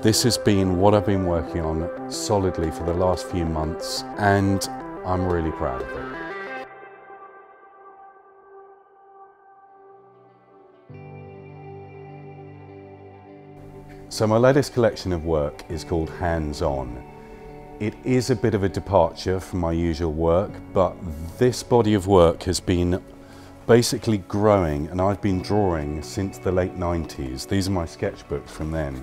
This has been what I've been working on solidly for the last few months and I'm really proud of it. So my latest collection of work is called Hands On. It is a bit of a departure from my usual work, but this body of work has been basically growing and I've been drawing since the late 90s. These are my sketchbooks from then.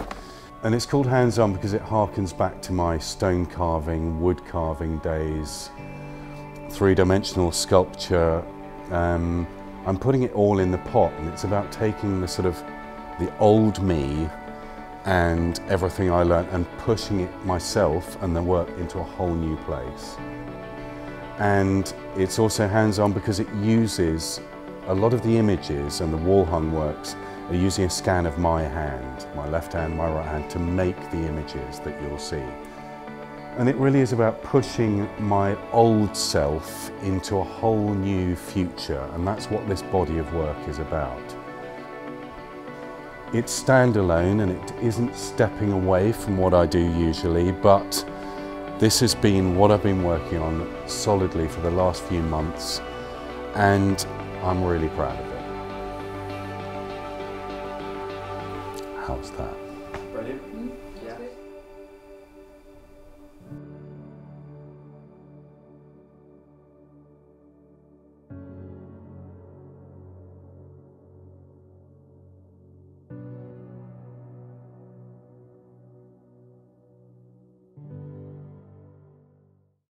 And it's called Hands On because it harkens back to my stone carving, wood carving days, three-dimensional sculpture. Um, I'm putting it all in the pot and it's about taking the sort of the old me and everything I learned and pushing it myself and the work into a whole new place. And it's also hands-on because it uses a lot of the images and the wall hung works are using a scan of my hand, my left hand, my right hand, to make the images that you'll see. And it really is about pushing my old self into a whole new future, and that's what this body of work is about. It's standalone and it isn't stepping away from what I do usually, but this has been what I've been working on solidly for the last few months, and I'm really proud of it. How's that? Brilliant. Mm-hmm.